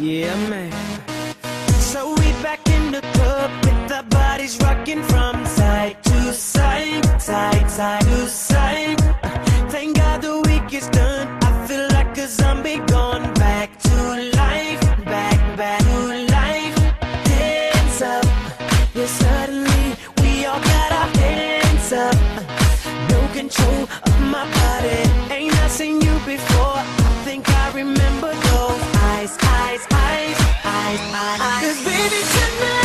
Yeah, man. So we back in the club with our bodies rocking from side to side, side, side to side. Thank God the week is done. I feel like a zombie gone back to life, back, back to life. Hands up, yeah, suddenly we all got our hands up. No control of my eyes. Cause baby tonight,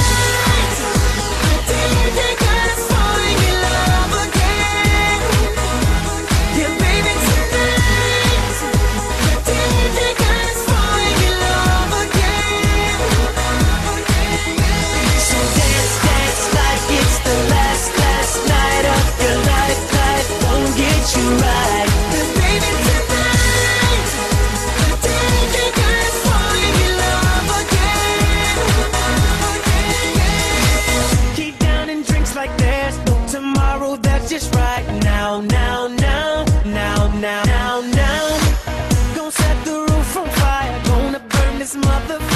just right now, now, now, now, now, now, now. Gonna set the roof on fire. Gonna burn this motherfucker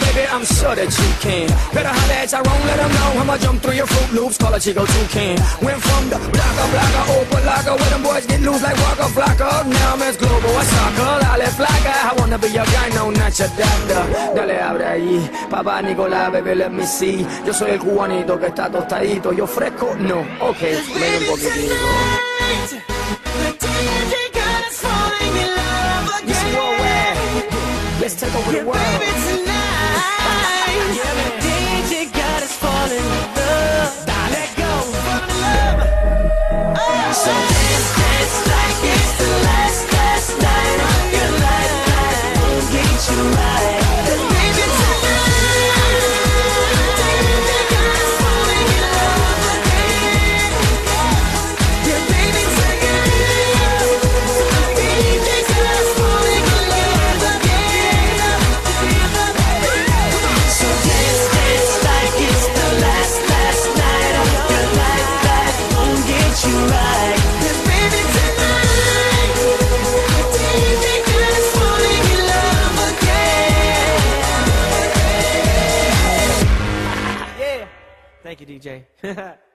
baby, I'm sure that you can. Better holler at Tyrone, let him know I'ma jump through your Fruit Loops, call a Chico Toucan. Went from the blocker, blocker, open locker, where them boys get loose like Waka Flocka. Now I'm as global as soccer, dale flaca. I wanna be your guy, no, not your doctor. Dale, abre ahí, papá Nicolás, baby, let me see. Yo soy el cubanito que está tostadito, yo fresco, no. Ok, ven un poquitito. tonight, the DJ got us falling in love This again. worldwide. Let's take over the world. Thank you, DJ.